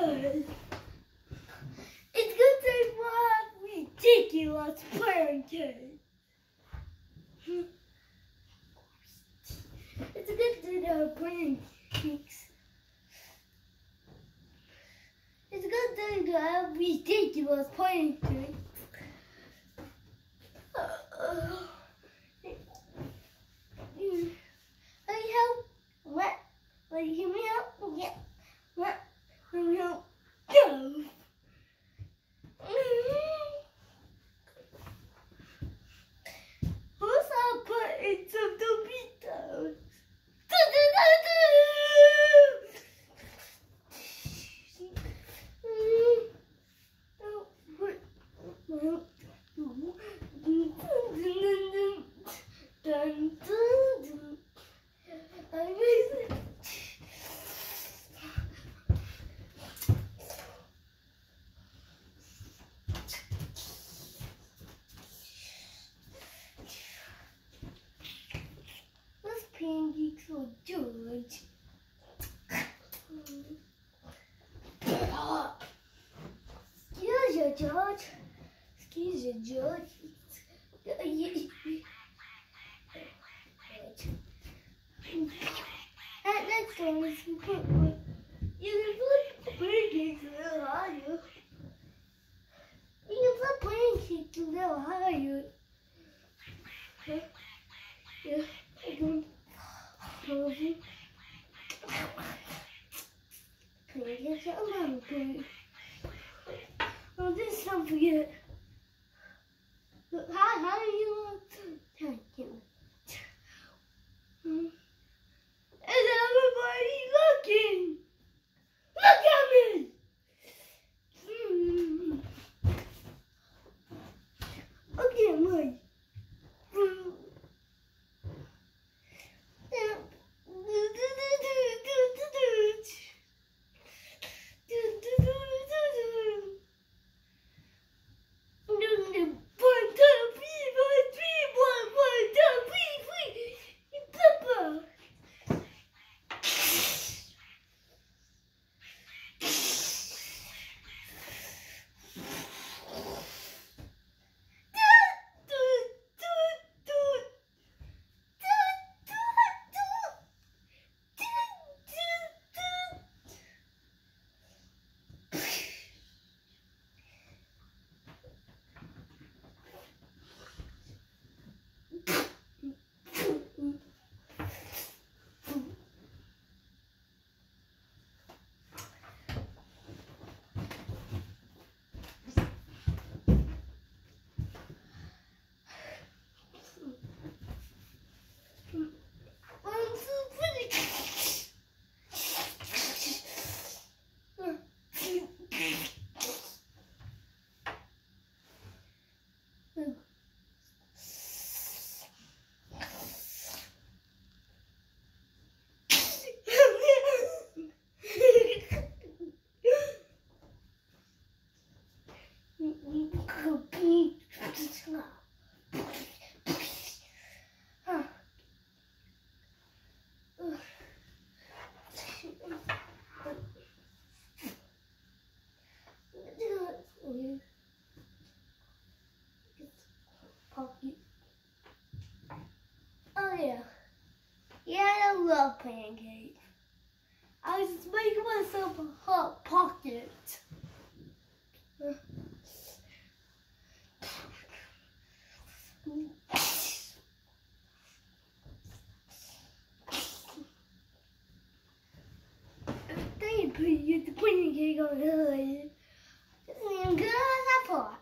stars. It's good day for ridiculous pancakes. It's good to have pancakes. It's good to have ridiculous pancakes. Uh, Mm. That next is you put you can put pancakes little higher. You can put pancakes a little higher. Okay? Yeah. Okay. Okay. Pancakes are my pancakes. Oh, this don't forget. How, how do you Yeah, I love pancakes. I was just making myself a hot pocket. Then you put you the pancake on the. This is It's good as I thought.